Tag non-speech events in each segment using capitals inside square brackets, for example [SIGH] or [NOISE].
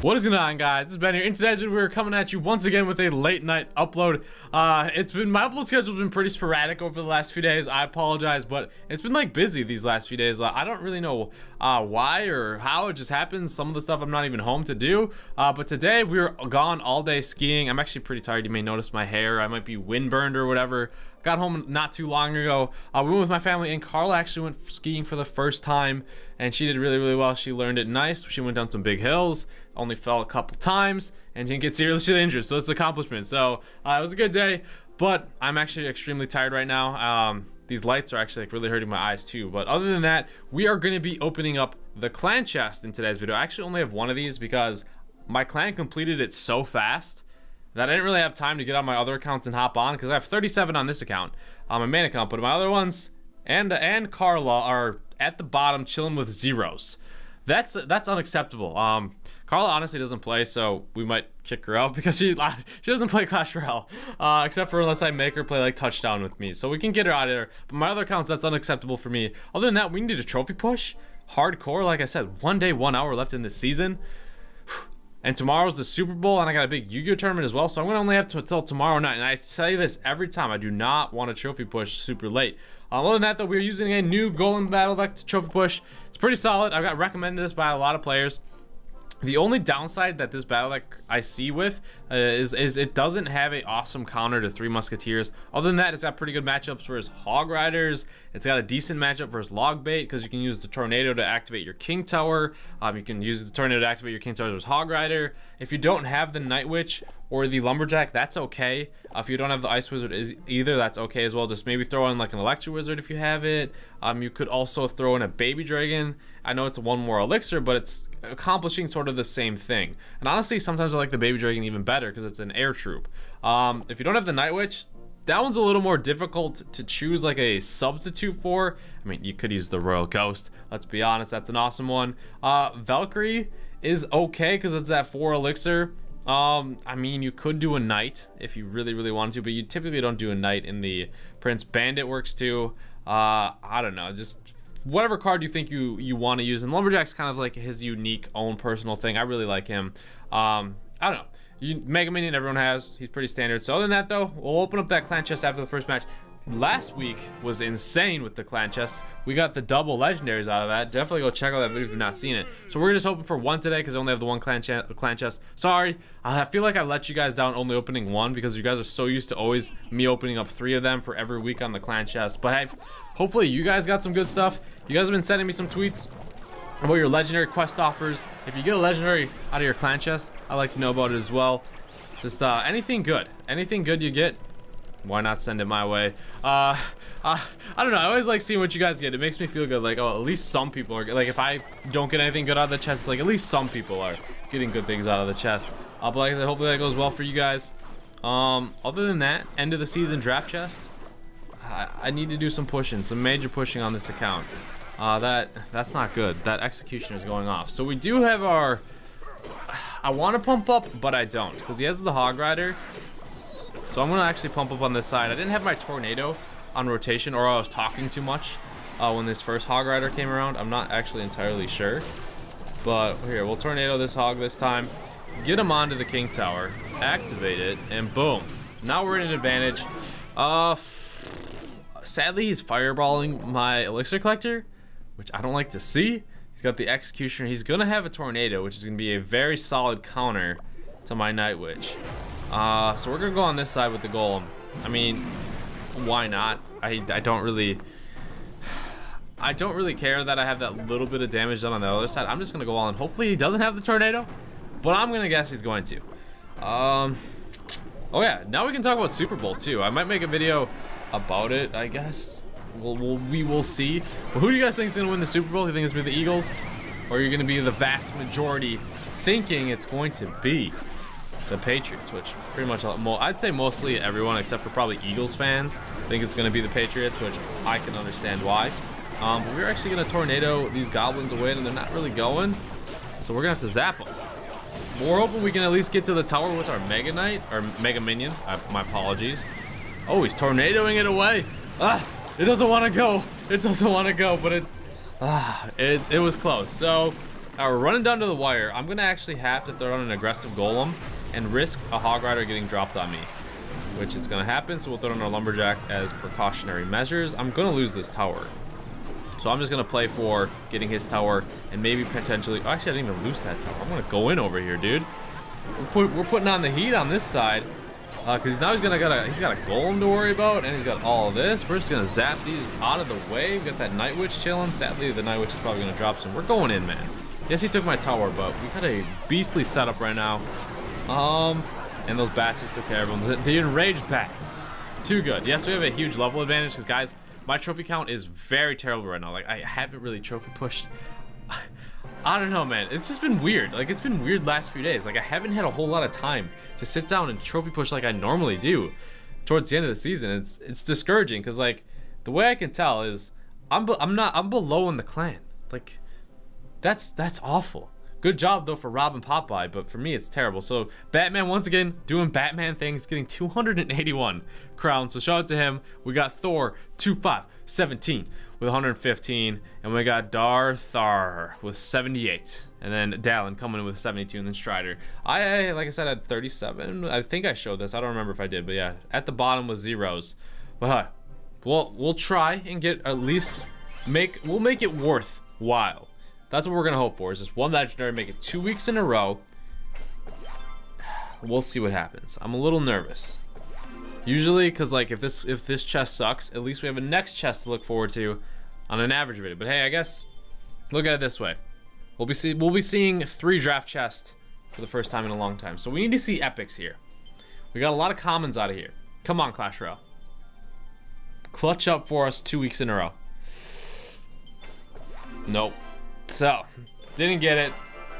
What is going on guys? It's Ben here. In today's video, we're coming at you once again with a late night upload. Uh, it's been, my upload schedule's been pretty sporadic over the last few days. I apologize, but it's been like busy these last few days. Uh, I don't really know uh, why or how it just happens. Some of the stuff I'm not even home to do. Uh, but today we are gone all day skiing. I'm actually pretty tired. You may notice my hair. I might be windburned or whatever. Got home not too long ago. Uh, we went with my family and Carla actually went skiing for the first time and she did really, really well. She learned it nice. She went down some big hills, only fell a couple times and didn't get seriously [LAUGHS] injured. So it's an accomplishment. So uh, it was a good day, but I'm actually extremely tired right now. Um, these lights are actually like really hurting my eyes too. But other than that, we are going to be opening up the clan chest in today's video. I actually only have one of these because my clan completed it so fast that I didn't really have time to get on my other accounts and hop on because I have 37 on this account, on my main account, but my other ones and and Carla are at the bottom chilling with zeros. That's that's unacceptable. Um, Carla honestly doesn't play, so we might kick her out [LAUGHS] because she she doesn't play Clash Royale, uh, except for unless I make her play like touchdown with me. So we can get her out of there. But my other accounts, that's unacceptable for me. Other than that, we need a trophy push, hardcore. Like I said, one day, one hour left in the season. [SIGHS] And tomorrow's the Super Bowl, and I got a big Yu-Gi-Oh tournament as well, so I'm gonna only have to until tomorrow night. And I say this every time: I do not want a trophy push super late. Um, other than that, though, we're using a new Golem Battle Deck to trophy push. It's pretty solid. I've got recommended this by a lot of players. The only downside that this battle I see with uh, is, is it doesn't have a awesome counter to Three Musketeers. Other than that, it's got pretty good matchups for his Hog Riders. It's got a decent matchup for his Log Bait because you can use the Tornado to activate your King Tower. Um, you can use the Tornado to activate your King Tower as Hog Rider. If you don't have the Night Witch or the Lumberjack, that's okay. Uh, if you don't have the Ice Wizard either, that's okay as well. Just maybe throw in like an Electro Wizard if you have it. Um, you could also throw in a Baby Dragon. I know it's one more elixir, but it's accomplishing sort of the same thing. And honestly, sometimes I like the Baby Dragon even better because it's an air troop. Um, if you don't have the Night Witch, that one's a little more difficult to choose like a substitute for. I mean, you could use the Royal Ghost. Let's be honest, that's an awesome one. Uh, Valkyrie is okay because it's that four elixir. Um, I mean, you could do a knight if you really, really wanted to, but you typically don't do a knight in the Prince. Bandit works too. Uh, I don't know, just whatever card you think you you want to use. And Lumberjack's kind of like his unique own personal thing. I really like him. Um, I don't know. You, Mega Minion everyone has. He's pretty standard. So other than that though, we'll open up that clan chest after the first match. Last week was insane with the clan chest. We got the double legendaries out of that. Definitely go check out that video if you've not seen it. So we're just hoping for one today because I only have the one clan, ch clan chest. Sorry, I feel like I let you guys down only opening one because you guys are so used to always me opening up three of them for every week on the clan chest. But hey, hopefully you guys got some good stuff. You guys have been sending me some tweets about your legendary quest offers. If you get a legendary out of your clan chest, I'd like to know about it as well. Just uh, anything good. Anything good you get, why not send it my way? Uh, uh, I don't know. I always like seeing what you guys get. It makes me feel good. Like, oh, at least some people are like, if I don't get anything good out of the chest, like at least some people are getting good things out of the chest. Uh, but like, hopefully that goes well for you guys. Um, other than that, end of the season draft chest. I, I need to do some pushing, some major pushing on this account. Uh, that that's not good. That executioner is going off. So we do have our. I want to pump up, but I don't because he has the hog rider. So I'm gonna actually pump up on this side. I didn't have my tornado on rotation, or I was talking too much uh, when this first hog rider came around. I'm not actually entirely sure. But here, we'll tornado this hog this time. Get him onto the king tower, activate it, and boom. Now we're in an advantage. Uh, sadly, he's fireballing my elixir collector which I don't like to see. He's got the Executioner. He's going to have a Tornado, which is going to be a very solid counter to my Night Witch. Uh, so we're to go on this side with the Golem. I mean, why not? I, I don't really... I don't really care that I have that little bit of damage done on the other side. I'm just to go on. Hopefully he doesn't have the Tornado, but I'm to guess he's going to. Um, oh yeah, now we can talk about Super Bowl too. I might make a video about it, I guess. We'll, we'll, we will see. But who do you guys think is to win the Super Bowl? Do you think it's to be the Eagles? Or are you to be the vast majority thinking it's going to be the Patriots? Which pretty much, I'd say mostly everyone except for probably Eagles fans think it's going to be the Patriots, which I can understand why. Um, but we're actually going to tornado these goblins away, and they're not really going. So we're going to have to zap them. We're hoping we can at least get to the tower with our Mega Knight, or Mega Minion. Uh, my apologies. Oh, he's tornadoing it away. Ah, it doesn't want to go. It doesn't want to go, but it, ah, it, it was close. So now we're running down to the wire. I'm gonna actually have to throw on an aggressive golem and risk a hog rider getting dropped on me, which is gonna happen. So we'll throw in our lumberjack as precautionary measures. I'm gonna lose this tower. So I'm just going to play for getting his tower and maybe potentially... Oh, actually, I didn't even lose that tower. I'm going to go in over here, dude. We're, put, we're, putting on the heat on this side. Because uh, now he's gonna got a he's got a golem to worry about, and he's got all of this. We're just gonna zap these out of the way. We got that night witch chilling. Sadly, the night witch is probably gonna drop some. We're going in, man. Yes, he took my tower, but we got a beastly setup right now. Um, and those bats just took care of them. The, enraged bats, too good. Yes, we have a huge level advantage because guys, my trophy count is very terrible right now. Like, I haven't really trophy pushed. [LAUGHS] I don't know, man. It's just been weird. Like, it's been weird last few days. Like, I haven't had a whole lot of time to sit down and trophy push like I normally do towards the end of the season. It's it's discouraging because, like, the way I can tell is I'm, I'm not, I'm below in the clan. Like, that's, that's awful. Good job though for Rob and Popeye, but for me it's terrible. So Batman once again doing Batman things, getting 281 crowns. So shout out to him. We got Thor 2517 with 115, and we got Darthar with 78, and then Dallin coming in with 72, and then Strider. I, like I said, had 37. I think I showed this. I don't remember if I did, but yeah, at the bottom was zeros. But uh, we'll we'll try and get at least make we'll make it worthwhile. That's what we're gonna hope for. Is just one legendary, make it two weeks in a row. We'll see what happens. I'm a little nervous. Usually, cause like if this if this chest sucks, at least we have a next chest to look forward to on an average video. But hey, I guess look at it this way. We'll be see we'll be seeing three draft chests for the first time in a long time. So we need to see epics here. We got a lot of commons out of here. Come on, Clash Royale. Clutch up for us two weeks in a row. Nope. So, didn't get it.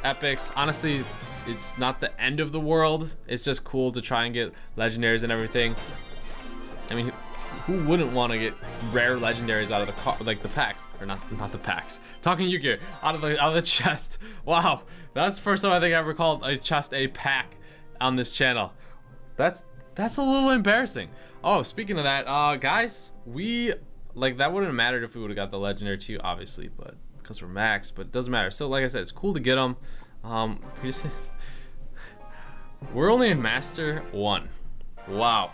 Epics, honestly, it's not the end of the world. It's just cool to try and get legendaries and everything. I mean, who wouldn't want to get rare legendaries out of the car, like the packs, or not, not the packs. Talking Yu-Gi out of the out of the [LAUGHS] chest. Wow, that's the first time I think I ever called a chest a pack on this channel. That's that's a little embarrassing. Oh, speaking of that, uh, guys, we like that wouldn't have mattered if we would have got the legendary too, obviously, but because we're max, but it doesn't matter. So like I said, it's cool to get them. Um, [LAUGHS] we're only in Master 1. Wow.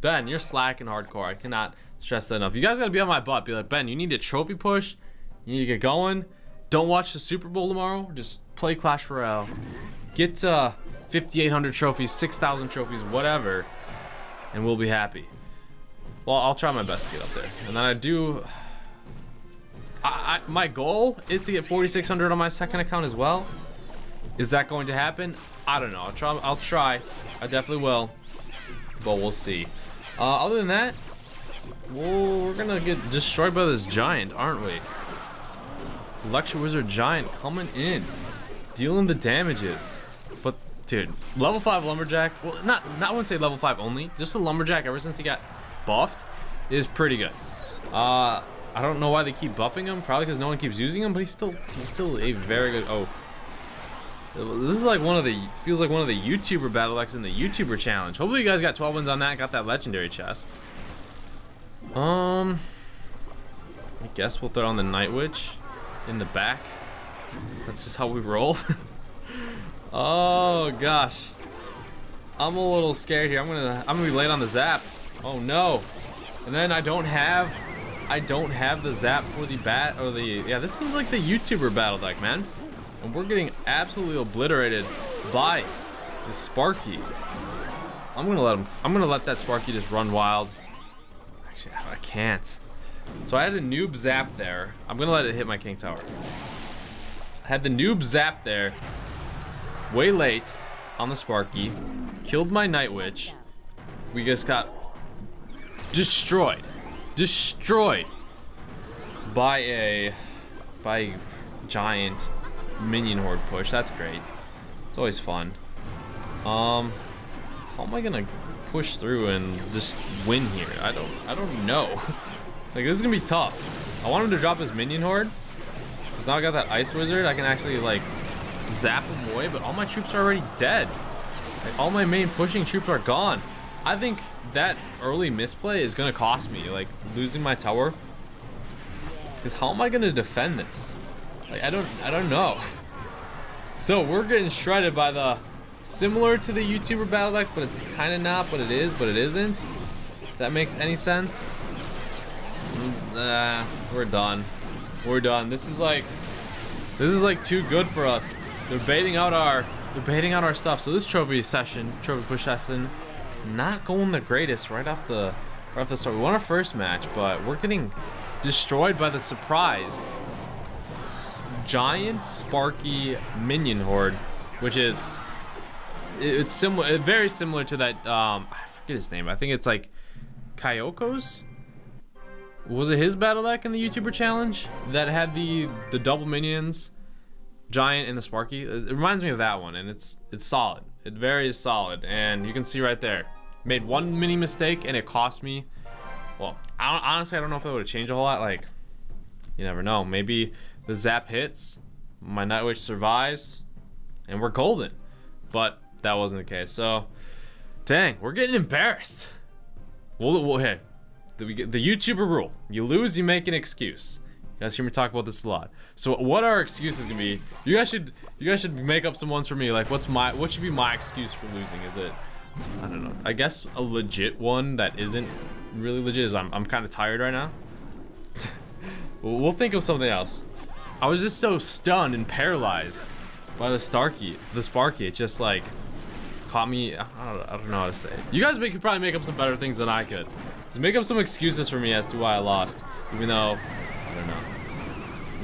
Ben, you're slacking hardcore. I cannot stress that enough. You guys gotta be on my butt. Be like, Ben, you need a trophy push. You need to get going. Don't watch the Super Bowl tomorrow. Just play Clash Royale. Get uh, 5,800 trophies, 6,000 trophies, whatever, and we'll be happy. Well, I'll try my best to get up there. And then I do... I, I, my goal is to get 4,600 on my second account as well. Is that going to happen? I don't know. I'll try. I'll try. I definitely will. But we'll see. Uh, other than that, well, we're gonna get destroyed by this giant, aren't we? Electro Wizard Giant coming in, dealing the damages. But dude, level five lumberjack. Well, not not I wouldn't say level five only. Just a lumberjack ever since he got buffed is pretty good. Uh, I don't know why they keep buffing him. Probably because no one keeps using him, but he's still he's still a very good. Oh, this is like one of the feels like one of the YouTuber battle decks in the YouTuber challenge. Hopefully you guys got 12 wins on that. Got that legendary chest. Um, I guess we'll throw on the Night Witch in the back. That's just how we roll. [LAUGHS] oh gosh, I'm a little scared here. I'm gonna I'm gonna be late on the zap. Oh no, and then I don't have I don't have the zap for the bat or the yeah this seems like the YouTuber battle deck man. And we're getting absolutely obliterated by the Sparky. I'm gonna let him I'm gonna let that Sparky just run wild. Actually I can't. So I had a noob zap there. I'm gonna let it hit my King Tower. I had the noob zap there way late on the Sparky killed my Night Witch we just got destroyed destroyed by a by a giant minion horde push. That's great. It's always fun. Um, how am I gonna push through and just win here? I don't I don't know. [LAUGHS] like this is gonna be tough. I want him to drop his minion horde. Cause now I got that ice wizard. I can actually like zap him away, but all my troops are already dead. Like, all my main pushing troops are gone. I think that early misplay is gonna cost me, like losing my tower. Because how am I gonna defend this? Like I don't, I don't know. [LAUGHS] So we're getting shredded by the similar to the YouTuber battle deck, but it's kind of not, but it is, but it isn't. If that makes any sense. Mm, nah, we're done. We're done. This is like, this is like too good for us. They're baiting out our, they're baiting out our stuff. So this trophy session, trophy push session, not going the greatest right off the, right off the start. We won our first match, but we're getting destroyed by the surprise giant Sparky minion horde, which is it's similar, very similar to that. Um, I forget his name. I think it's like Kyoko's. Was it his battle deck in the YouTuber challenge that had the the double minions, giant and the Sparky? It reminds me of that one, and it's it's solid. It very solid, and you can see right there. Made one mini mistake, and it cost me. Well, I honestly I don't know if it would have changed a whole lot. Like, you never know. Maybe the zap hits, my Night Witch survives, and we're golden. But that wasn't the case. So, dang, we're getting embarrassed. Well, well hey, the, the YouTuber rule: you lose, you make an excuse. You guys hear me talk about this a lot. So, what our excuses gonna be? You guys should, you guys should make up some ones for me. Like, what's my, what should be my excuse for losing? Is it, I don't know. I guess a legit one that isn't really legit is I'm, I'm kind of tired right now. [LAUGHS] we'll think of something else. I was just so stunned and paralyzed by the Starkey, the Sparky. It just like caught me. I don't, I don't know how to say it. You guys could probably make up some better things than I could. Just make up some excuses for me as to why I lost, even though.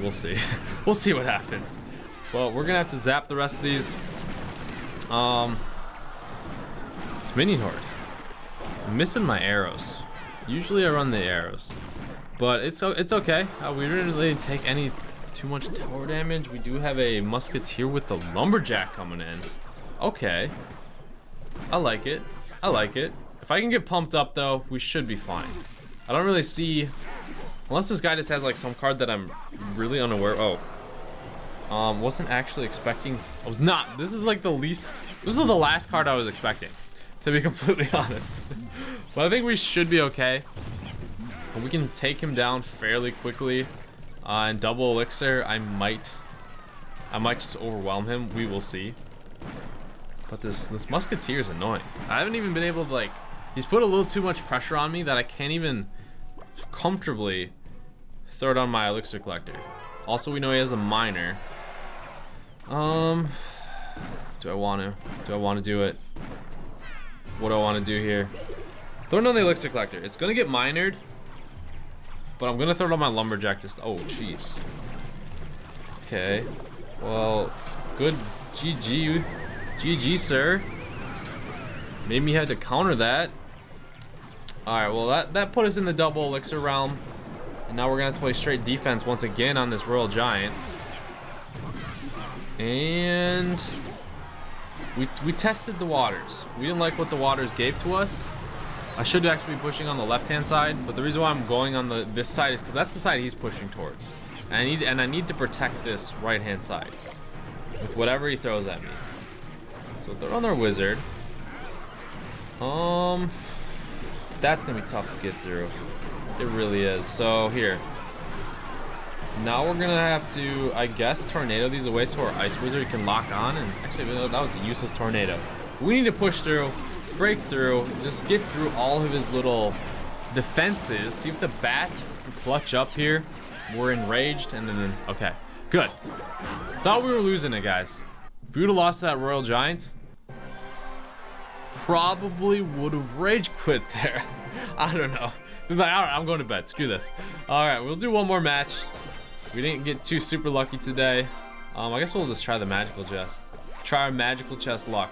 We'll see. [LAUGHS] we'll see what happens. Well, we're gonna have to zap the rest of these. Um, it's minion horde. I'm missing my arrows. Usually I run the arrows, but it's it's okay. Uh, we didn't really take any too much tower damage. We do have a musketeer with the lumberjack coming in. Okay. I like it. I like it. If I can get pumped up though, we should be fine. I don't really see, unless this guy just has like some card that I'm really unaware. Oh, um, wasn't actually expecting. I was not. This is like the least. This is the last card I was expecting, to be [LAUGHS] completely [LAUGHS] honest. but I think we should be okay. We can take him down fairly quickly. Uh, and double elixir, I might, I might just overwhelm him. We will see. But this this musketeer is annoying. I haven't even been able to like. He's put a little too much pressure on me that I can't even comfortably throw it on my elixir collector. Also, we know he has a miner. Um, do I want to? Do I want to do it? What do I want to do here? Throw it on the elixir collector. It's gonna get minered, but I'm gonna throw it on my lumberjack just oh jeez. Okay. Well, good GG GG sir. Made me have to counter that. Alright, well that, that put us in the double elixir realm. And now we're gonna have to play straight defense once again on this Royal Giant. And we, we tested the waters. We didn't like what the waters gave to us. I should actually be pushing on the left-hand side, but the reason why I'm going on the this side is because that's the side he's pushing towards. And I need and I need to protect this right-hand side with whatever he throws at me. So they're on their wizard. Um, that's gonna be tough to get through. It really is. So here. Now we're gonna have to, I guess, tornado these away so our ice wizard can lock on. And actually, that was a useless tornado. We need to push through break through, just get through all of his little defenses. See if the bats clutch up here. We're enraged, and then, okay, good. Thought we were losing it, guys. If we would have lost that Royal Giant, probably would have rage quit there. [LAUGHS] I don't know. Like, all right, I'm going to bed. Screw this. All right, we'll do one more match. We didn't get too super lucky today. Um, I guess we'll just try the magical chest. Try our magical chest luck.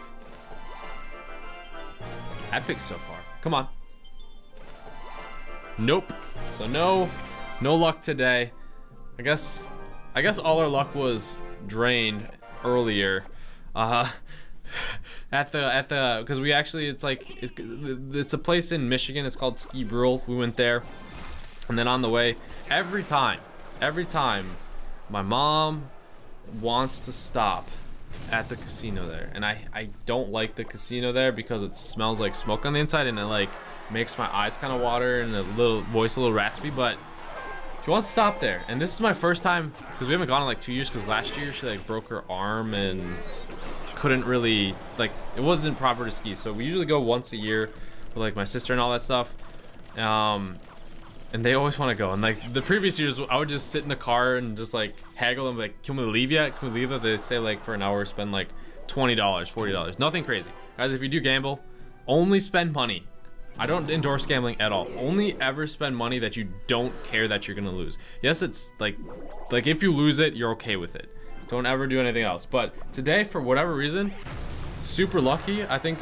Epic so far. Come on. Nope. So no, no luck today. I guess, I guess all our luck was drained earlier. Uh, at the at the because we actually it's like it, it's a place in Michigan. It's called Ski Brule. We went there, and then on the way, every time, every time, my mom wants to stop at the casino there and I I don't like the casino there because it smells like smoke on the inside and it like makes my eyes kind of water and a little voice a little raspy but she wants to stop there. And this is my first time, because we haven't gone in like two years, because last year she like broke her arm and couldn't really, like, it wasn't proper to ski. So we usually go once a year with like my sister and all that stuff. Um, and they always want to go. And like the previous years, I would just sit in the car and just like haggle them, like, can we leave yet? Can we leave? It? They'd say like for an hour, spend like $20, $40, nothing crazy. Guys, if you do gamble, only spend money. I don't endorse gambling at all. Only ever spend money that you don't care that you're gonna lose. Yes, it's like, like if you lose it, you're okay with it. Don't ever do anything else. But today, for whatever reason, super lucky. I think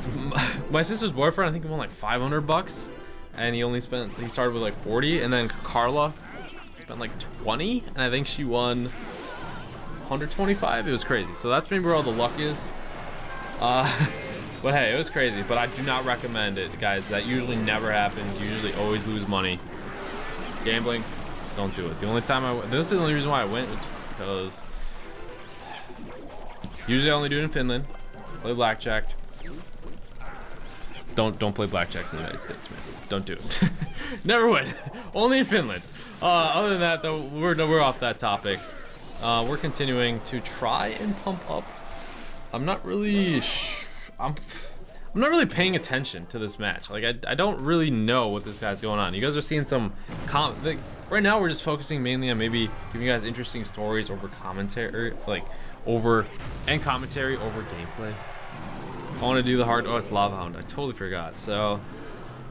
[LAUGHS] my sister's boyfriend, I think he won like 500 bucks, and he only spent, he started with like 40, and then Carla spent like 20, and I think she won 125. It was crazy. So that's maybe where all the luck is. Uh, [LAUGHS] but hey, it was crazy. But I do not recommend it, guys. That usually never happens. You usually always lose money. Gambling, don't do it. The only time I this is the only reason why I went because usually I only do it in Finland. Play blackjack. Don't don't play blackjack in the United States, man. Don't do it. [LAUGHS] never win. [LAUGHS] only in Finland. Uh, other than that, though, we're we're off that topic. Uh, we're continuing to try and pump up. I'm not really. I'm. I'm not really paying attention to this match. Like, I, I don't really know what this guy's going on. You guys are seeing some... Com like, right now, we're just focusing mainly on maybe giving you guys interesting stories over commentary, like, over... And commentary over gameplay. I want to do the hard... Oh, it's Lava Hound. I totally forgot. So,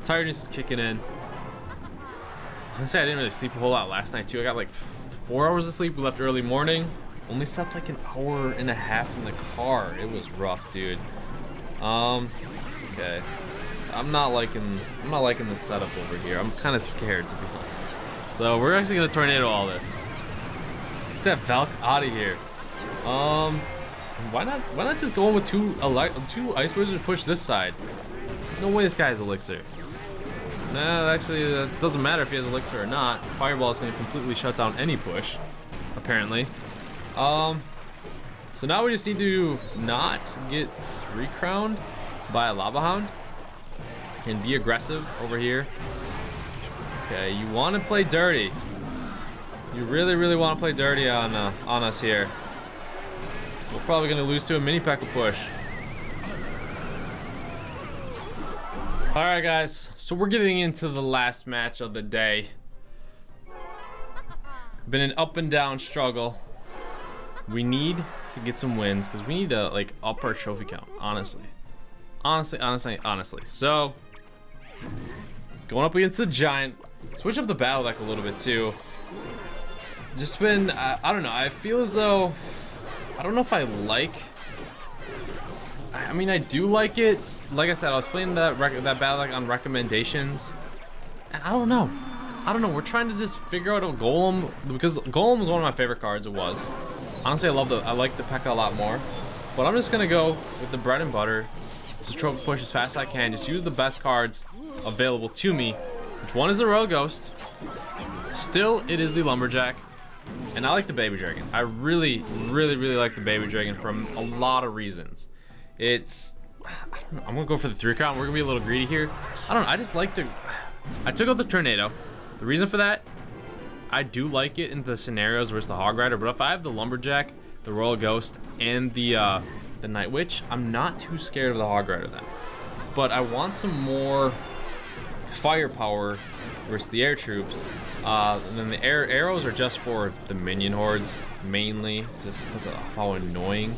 tiredness is kicking in. Honestly, I didn't really sleep a whole lot last night, too. I got, like, four hours of sleep. We left early morning. Only slept, like, an hour and a half in the car. It was rough, dude. Um, okay. I'm not liking I'm not liking the setup over here. I'm kind of scared to be honest. So we're actually gonna tornado all this. Get that Valk out of here. Um, why not why not just go in with two two ice wizards push this side? No way this guy has elixir. Nah, actually, it doesn't matter if he has elixir or not. Fireball is to completely shut down any push, apparently. Um, so now we just need to not get three crowned by a lava hound and be aggressive over here. Okay, you want to play dirty. You really, really want to play dirty on uh, on us here. We're probably going to lose to a mini P.E.K.K.A push. All right, guys. So we're getting into the last match of the day. Been an up and down struggle. We need to get some wins because we need to like up our trophy count, honestly. Honestly, honestly, honestly. So, going up against the Giant. Switch up the battle deck a little bit too. Just been, I, I don't know, I feel as though, I don't know if I like, I mean, I do like it. Like I said, I was playing that that battle deck on recommendations, and I don't know. I don't know, we're trying to just figure out a Golem, because Golem was one of my favorite cards, it was. Honestly, I love the, I like the P.E.K.K.A a lot more. But I'm just gonna go with the bread and butter. Just trophy push as fast as I can. Just use the best cards available to me. Which one is the Royal Ghost? Still, it is the Lumberjack. And I like the Baby Dragon. I really, really, really like the Baby Dragon from a lot of reasons. It's... I'm gonna go for the three count. We're gonna be a little greedy here. I don't know. I just like the... I took out the Tornado. The reason for that I do like it in the scenarios where it's the Hog Rider, but if I have the Lumberjack, the Royal Ghost, and the uh, the Night Witch, I'm not too scared of the Hog Rider then. But I want some more firepower versus the air troops. Uh, and then the air arrows are just for the minion hordes mainly, just because of how annoying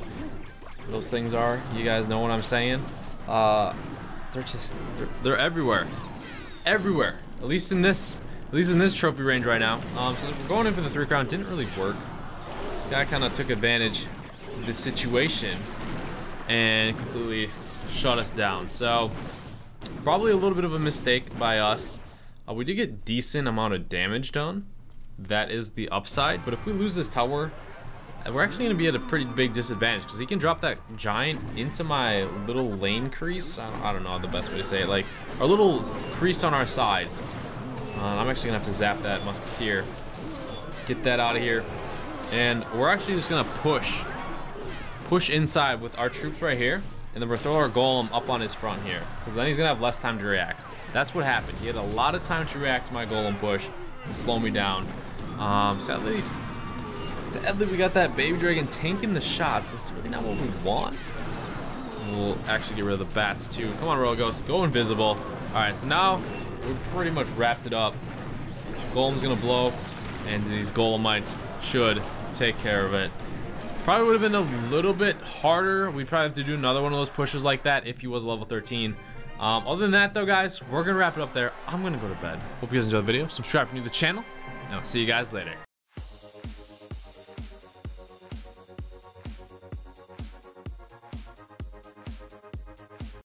those things are. You guys know what I'm saying? Uh, they're just they're, they're everywhere, everywhere. At least in this at least in this trophy range right now. Um, so we're going in for the three crown. Didn't really work. This guy kind of took advantage of the situation and completely shut us down. So probably a little bit of a mistake by us. Uh, we did get decent amount of damage done. That is the upside. But if we lose this tower, we're actually going to be at a pretty big disadvantage because he can drop that giant into my little lane crease. I don't, I don't know the best way to say it. Like, our little crease on our side. Uh, I'm actually going to have to zap that Musketeer. Get that out of here. And we're actually just going to push. Push inside with our troops right here. And then we're throwing our Golem up on his front here. Because then he's to have less time to react. That's what happened. He had a lot of time to react to my Golem push. and slow me down. Um, sadly, sadly we got that baby dragon tanking the shots. That's really not what we want. We'll actually get rid of the bats too. Come on, Rogos, go invisible. All right, so now we're pretty much wrapped it up. Golem's gonna blow, and these Golemites should take care of it. Probably would have been a little bit harder. We'd probably have to do another one of those pushes like that if he was level 13. Um, other than that, though, guys, we're going to wrap it up there. I'm going to go to bed. Hope you guys enjoyed the video. Subscribe if you're new to the channel, and I'll see you guys later.